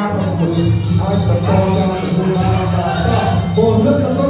các phần hội ai tập cho cho chúng ta và bồn nước các tốt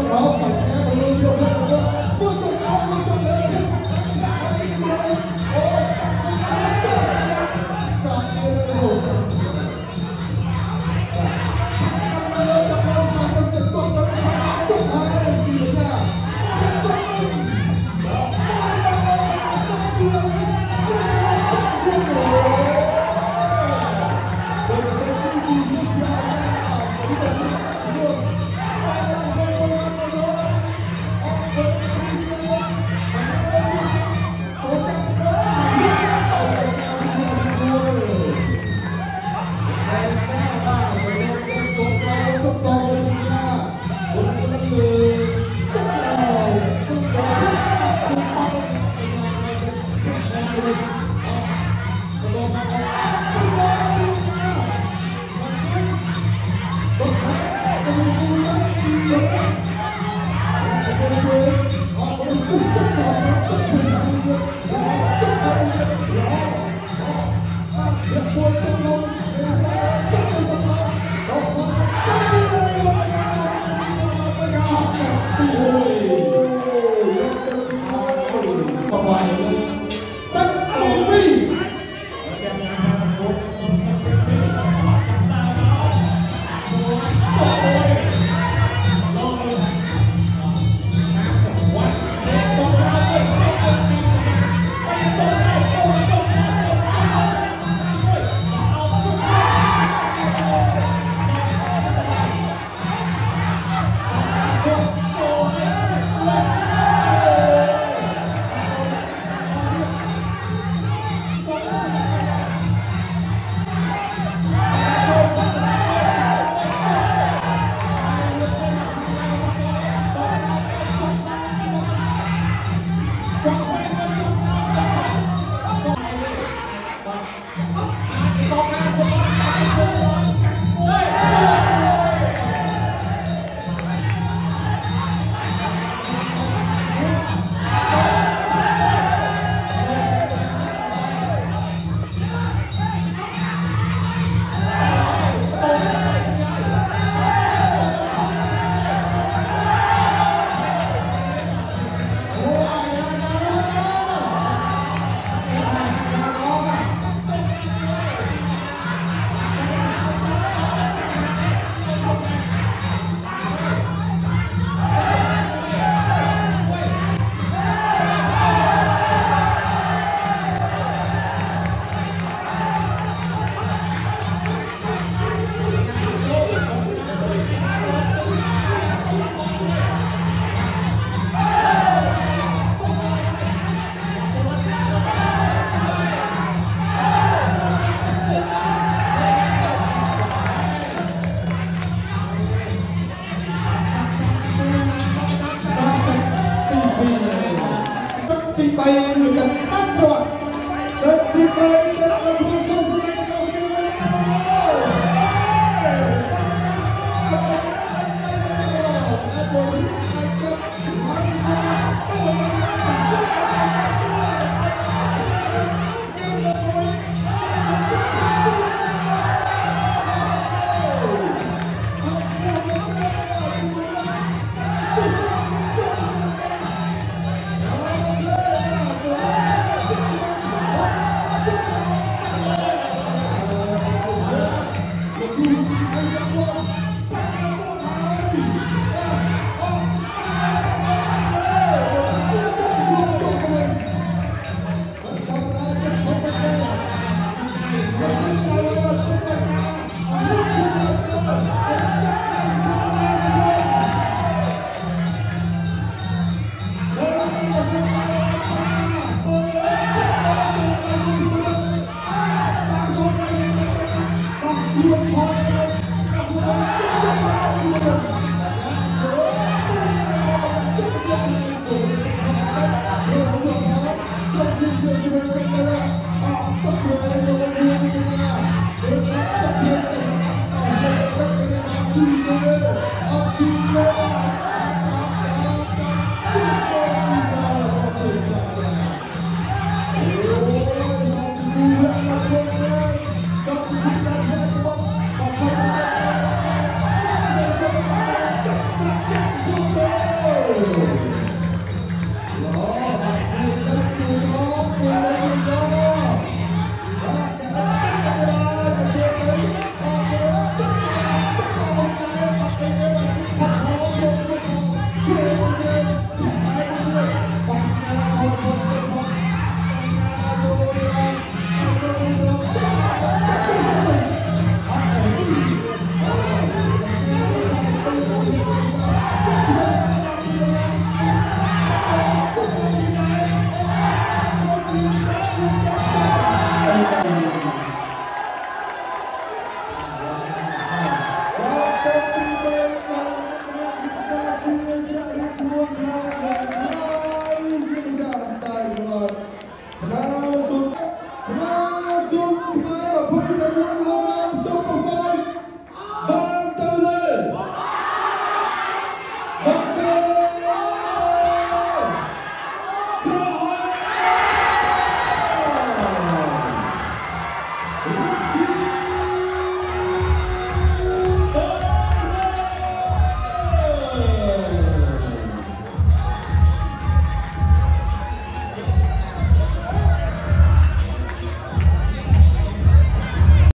bayangkan yang takwa ketika